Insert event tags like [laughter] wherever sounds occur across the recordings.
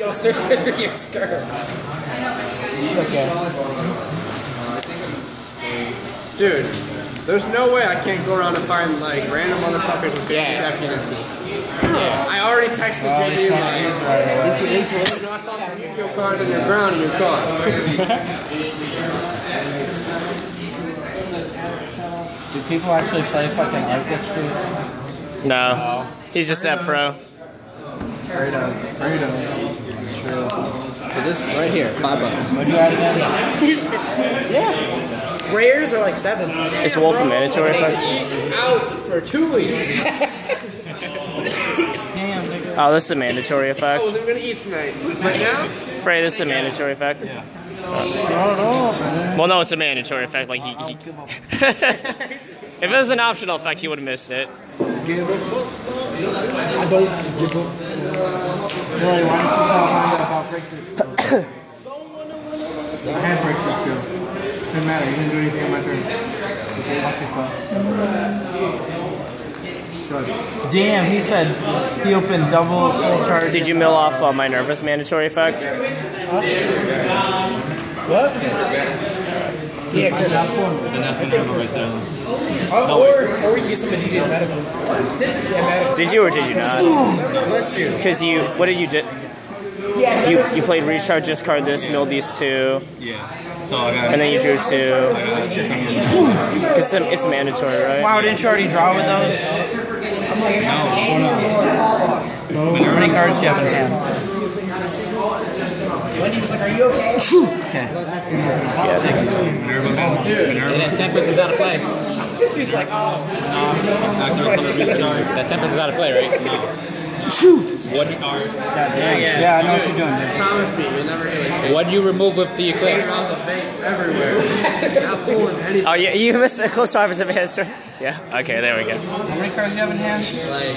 Yo, sir, your skirts. It's okay. Dude, there's no way I can't go around and find like random motherfuckers with big Yeah. FPNC. Yeah. I already texted Oh, JD this one like, right. this is this one. You know, I found some Yu-Gi-Oh cards on your ground in your car. [laughs] Do people actually play fucking Arcus, dude? No. He's just that pro. Kratos. Kratos. It's true. So this right here, five bucks. What do you have again? [laughs] yeah. Rares are like seven. It's Wolf a mandatory Damn, effect? out for two weeks. [laughs] Damn, nigga. Oh, this is a mandatory I effect. wasn't gonna eat tonight. Right now, Frey, this is a mandatory effect. Shut up, man. Well, no, it's a mandatory effect. Like he, he [laughs] if it was an optional effect, he would have missed it. Give a fuck. I don't give a Billy, why don't you tell Honda about breakthrough skills? [coughs] I had breakthrough skills. Didn't matter, you didn't do anything on my turn. Okay, fuck yourself. Good. Damn, he said he opened double soul charge. Did you mill off uh, my nervous mandatory effect? what? Yeah, because I'm Then that's gonna happen right there. Or or we can get somebody who did medical. Medical. Did you or did you not? Bless you. Because you, what did you do? You you played recharge this card, this milled these two, Yeah. So I got. and then you drew two. Because it's, it's mandatory, right? Wow, didn't you already draw with those? No. How many cards do you have in hand? Wendy was like, "Are you okay?" Okay. Minerva. Minerva. That Tempest is out of play. She's like, "Oh, Active. That Tempest is out of play, right? What Card. yeah, Yeah, I know what you're doing, dude. Promise me, you'll never hit what do you remove with the Eclipse? around the vape everywhere. Not pulling anything. Oh, yeah, you missed a close offensive answer. Yeah. Okay, there we go. How many cards do you have in hand? Like,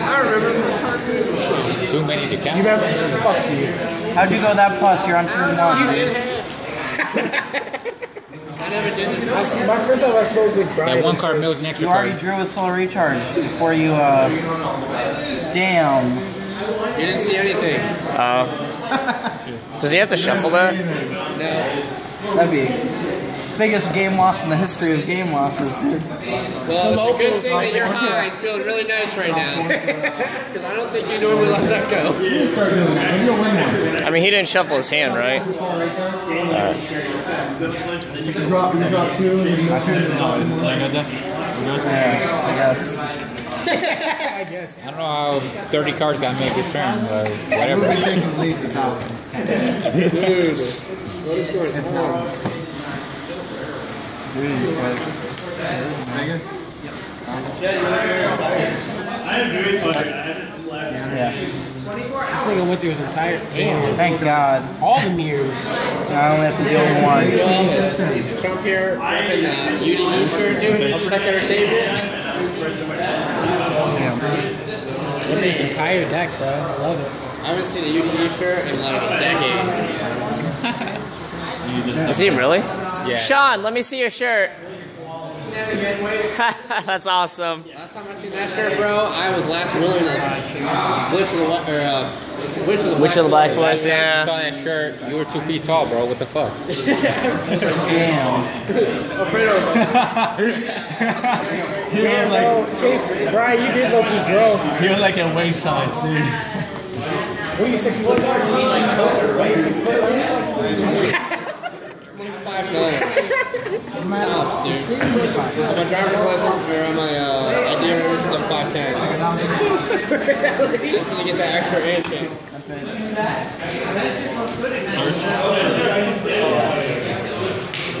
I remember the time. Too many to count. You remember? Fuck you. How'd you go that plus? You're on I turn don't. You one. [laughs] did have. I never did this. I, my first time I smoked with Brian. That one card mills an You already card. drew with soul recharge before you, uh. Damn. You didn't see anything. Oh. [laughs] Does he have to shuffle that? No. That'd be biggest game loss in the history of game losses, dude. Well, it's a good thing that you're high and feeling really nice right now. [laughs] Because I don't think you normally let that go. I mean, he didn't shuffle his hand, right? Yeah, I guess. [laughs] I guess. I don't know how 30 cards got made this turn, but whatever. Dude, what is going on? Dude, it's like, yeah. This nigga went through his entire. Damn. Thank God. All the mirrors. I only have to deal with one. Trump here, repping uh, UDE shirt, dude. Upper Deck Entertainment. Went through his entire deck, bro. I love it. I haven't seen a UDE shirt in like a decade. Is he really? Yeah. Sean, let me see your shirt. [laughs] That's awesome. Last time I seen that shirt, bro, I was last willing to Witch of the Wa- or uh, Witch of the Which of the Black Last Boys? time you Yeah. saw that shirt, you were two feet tall, bro. What the fuck? Damn. Yeah, bro. Chase, Brian, you did low key grow. You're like a waist size, dude. Were you six foot? You mean like poker, right? You six foot? [laughs] Five nine. Tops, dude. My driver's license, or my uh, ID register, I'm five ten. Just to get that extra inch in.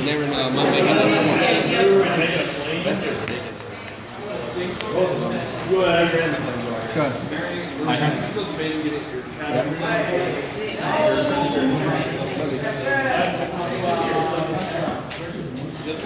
Never know. My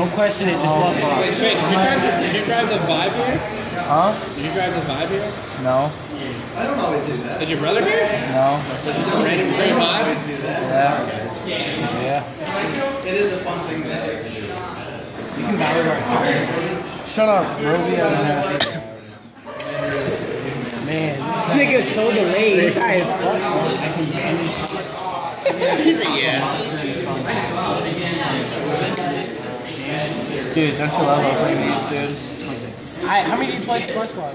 Don't question it, just love it. Wait, did you drive the, did you drive the vibe here? Huh? Did you drive the vibe here? No. Is your brother here? No. Is this a random great vibe? Yeah. Yeah. It is a fun thing to do. You can validate our cars. Shut up, Rovia. Man, this nigga's so delayed. He's high as fuck. He said yeah. Dude, don't you love opening these, dude? I, how many do you play Score Squad?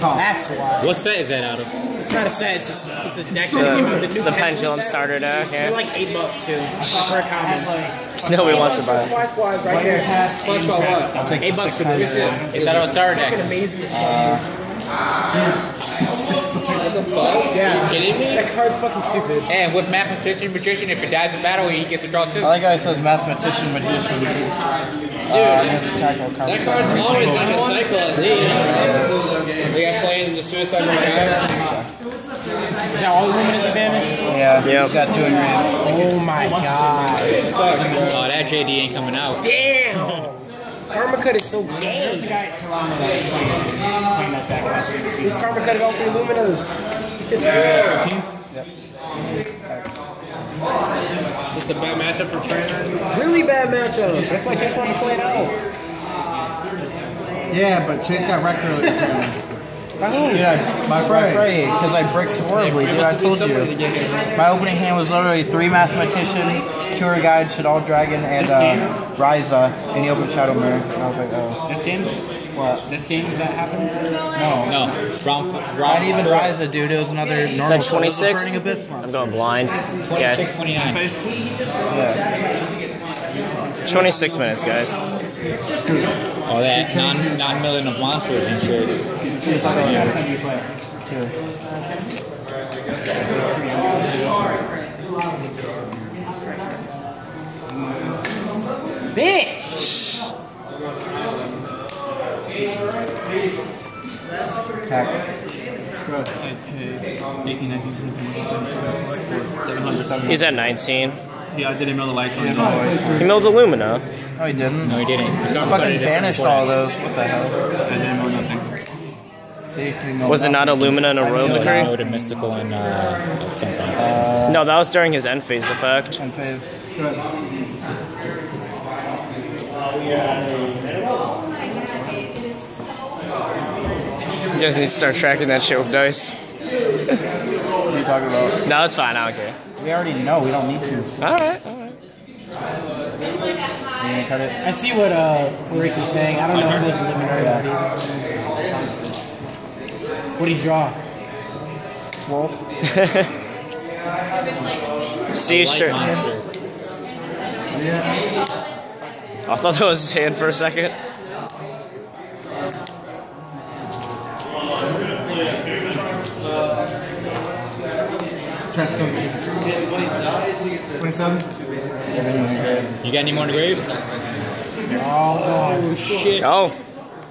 That's why. What set is that out of? It's not a set, it's a, it's a deck that came with the new The pendulum starter deck. They're like eight bucks too for a common. Nobody wants to buy it. Squad Squad right there. Squad Squad what? I'll take Eight bucks for this. It's out of a starter deck. Amazing. Uh, what the fuck? Yeah. Are you kidding me? That card's fucking stupid. And with mathematician magician, if he dies in battle, he gets to draw two. I like how it says mathematician, magician. Dude, uh, he has a tackle That card. card's always like a cycle at least, bro. We got playing the Suicide Guy. Is that all the luminous advantage? Yeah, Yep. he's got two engraved. Oh my god. Oh, that JD ain't coming out. Damn! Karma Cut is so gay. This Karma Cut is all three luminous. Shit's good. Just a bad matchup for trainer. Really bad matchup. That's why Chase wanted to play it out. Yeah, but Chase got wrecked earlier. [laughs] By who? Dude, I, my Frey, because I bricked horribly, dude. I told you. My opening hand was literally three mathematicians, tour guide, Shadow Dragon, and uh, Raiza, and he opened Shadow Mirror. And I was like, oh, This game? What? This game that happened? No. No, round, Not round even Raiza, dude. It was another normal. that soul. It was a 26? Burning I'm going blind. Yeah, 26, 29. Yeah. 26 minutes, guys. Oh, that non, non million of monsters and shit. Bitch! Attack. He's at 19. Yeah, I didn't know the lights on. I He milled Illumina. No, he didn't. No, he didn't. He Fucking banished all those. What the hell? didn't know nothing. See, Was it not Illumina and a Royal No, Decree? no, the mystical and uh, something. No, that was during his end phase effect. End phase. You guys need to start tracking that shit with dice. What are you talking about? No, it's fine. I don't care. We already know. We don't need to. All right. All right. You gonna cut it? I see what uh what Ricky's saying. I don't know if it was a luminary or not. What do you draw? Wolf. [laughs] See, Light sure. monster. I thought that was his hand for a second. Check something. 27? You got any more engraves? Oh, Shit. Oh,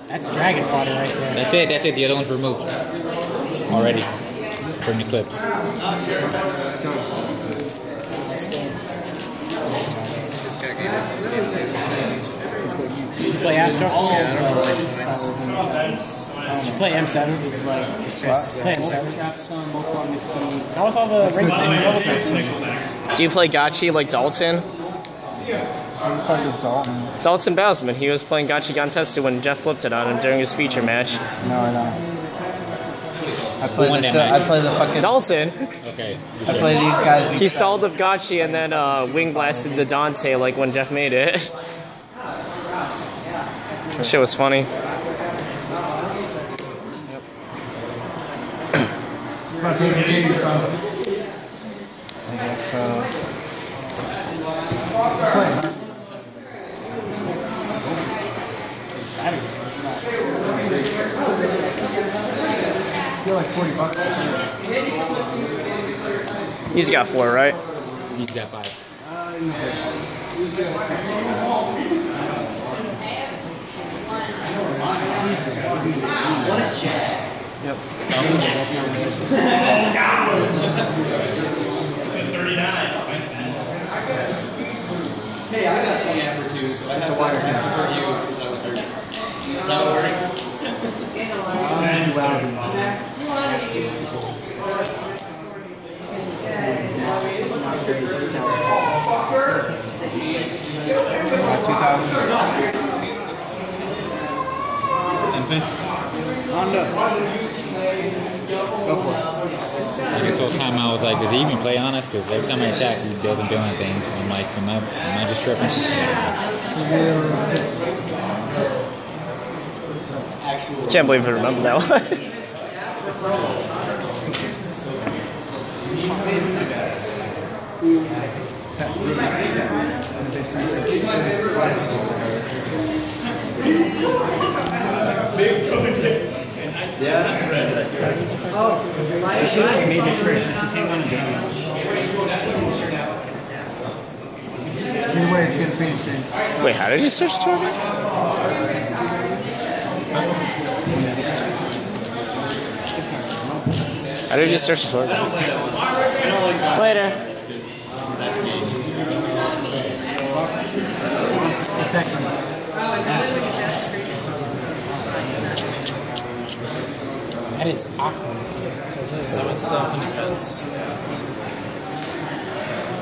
that's dragon fodder right there. That's it, that's it. The other one's removed. Already. From the clips. Did you play Astro? Yeah, I don't know. Did you play M7? Play M7. How with all the ring level sixes? do you play Gachi like Dalton? I'm playing Dalton. Dalton Bousman. He was playing Gachi Gantetsu when Jeff flipped it on him during his feature match. No, I know. I play the that shit. I play the fucking. Dalton. Okay. I play these guys. He shit. stalled up Gachi and then uh, wing blasted the Dante like when Jeff made it. [laughs] That shit was funny. About to engage you, son. I guess so. Play, man. Feel like 40 bucks. He's got four, right? He's got five. Yep. hey, I got swung at two, so I had to wire to hurt you because I was hurt. Is that how it works? Two thousand. Honda guess whole time I was like, does he even play honest? Because every time I attack, he doesn't do anything. I'm like, am I, am I just tripping? Can't believe I remember that one. [laughs] You should have made this first. It's the same one again. Either way, it's getting finished, Shane. Wait, how did you search Twitter? How did you search Twitter? Later. That is awkward.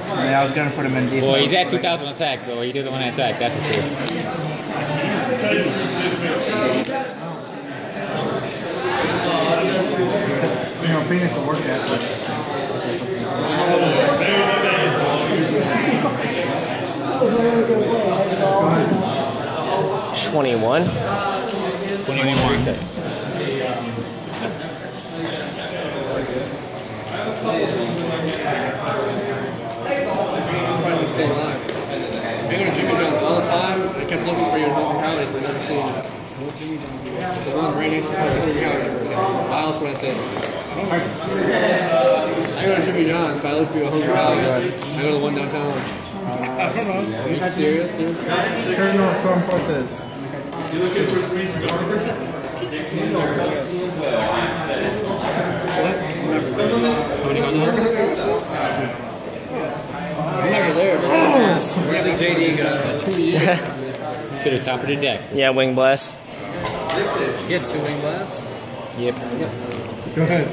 I mean, I was gonna put him in decent. Well, he's at 2,000 attacks, so he doesn't want to attack. That's for sure. You know, Phoenix will work that. Go ahead. 21. 21 more seconds. Probably would stay alive. I go to Jimmy John's all the time. I kept looking for you Hungry Howie's, but never seen you. The one right next to Hungry Howie's. Miles what I said. I go to Jimmy John's, but I look for you at Hungry Howie's. I go to the one downtown. I don't know. Are you serious, dude? Sure know what Stormforth is. I'm never there, bro. [laughs] Where the JD got for two years. To the top of the deck. Yeah, Wing Blast. Get two wing blasts. Yep. Go ahead.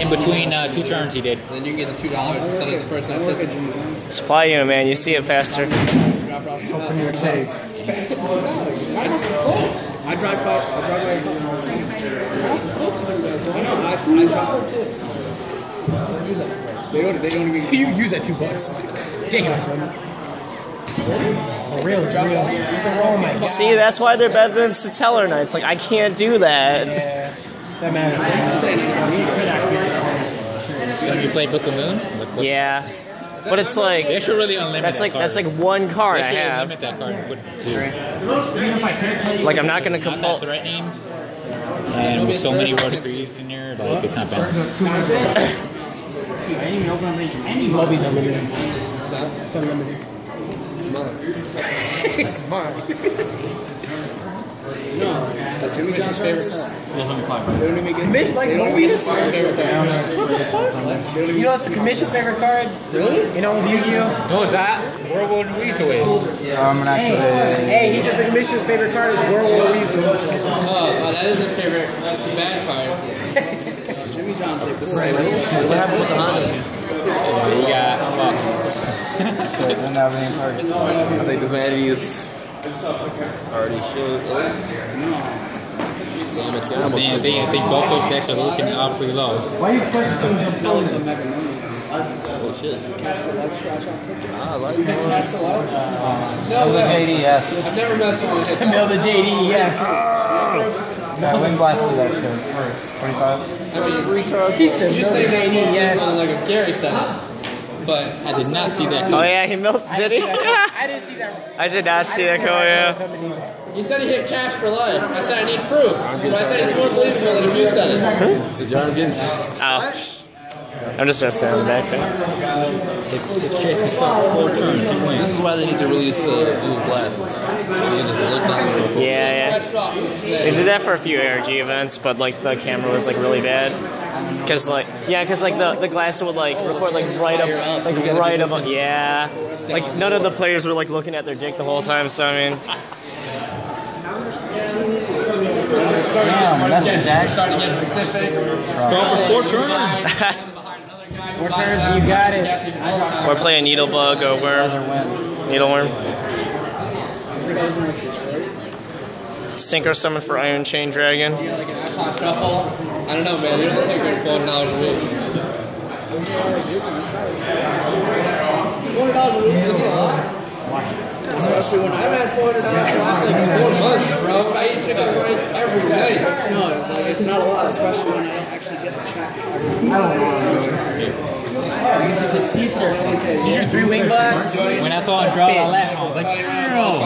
In between uh, two turns, he did. Then you get the two dollars instead of the person I took it. Supply you, man. You see it faster. Drop it off. Open your case. I drive by. I drive by your house. I know. I, I drive. They don't. They don't even. [laughs] You use that two bucks. Damn. Oh, For real, it's real. Oh, oh my god. See, that's why they're better than Satellar Knights. Like, I can't do that. Yeah, that matters. Don't you play Book of Moon? Look, look. Yeah. But it's like, They should really unlimit that's like, card. that's like one card They I have. limit that card and put it two. Like, I'm not gonna Not that compul- threatening. And with so many word decrees in there, like, it's not balanced. [coughs] Moby's unlimited. It's unlimited. It's mine. That's Jimmy John's favorite. Commish likes Mobius? Favorite card. You know what's the Commission's favorite card? Really? You know, Yu-Gi-Oh? No, it's that. World War Weasel is. I'm Hey, activate. hey, he said the Commission's favorite card is World War Weasel. Oh, oh, that is his favorite bad card. [laughs] Jimmy John's sick. What happened with the Honda? You got, well, I don't have any. I think the vanities already showed. Damn it, see, I I almost think, I think, I think both those decks are looking awfully low. Why you questioning the building? oh shit. Ah, I like it. No The way. JD, yes. I've never met someone that hit Mill the JD, yes. Yeah, [laughs] wing blast to that shit. For 25. I mean, He said you Mill say the JD, yes. like a Gary setup, but I did not see that Oh, yeah, he milled, did he? I didn't see that. I did not see that coming, yeah. you said he hit cash for life. I said I need proof. But I said it's more believable than if you said it. a John getting Oh. I'm just gonna stand in the back there. If Chase can start four turns, he This is why they need to release uh, Google Glasses. So you can just look down the Yeah, yeah. They did that for a few ARG events, but like the camera was like really bad. Cause like yeah, cause like the, the glass would like record like right up, like right up. Yeah, like none of the players were like looking at their dick the whole time. So I mean, Damn, that's the jack. Starting to get Pacific. Start with four turns. [laughs] Four turns, you got it. or play a needlebug or worm, needleworm. Synchro summon for Iron Chain Dragon. Like an iPod shuffle. I don't know, man. You don't take good four dollars a week. Four dollars a week is a lot. Especially when I haven't had four hundred dollars the last like four months, bro. I eat chicken rice every day. No, it's not a lot, especially when I actually get the check. It's a sea serpent. You drew three wing blasts. When I thought I dropped, I laughed. I was like, girl.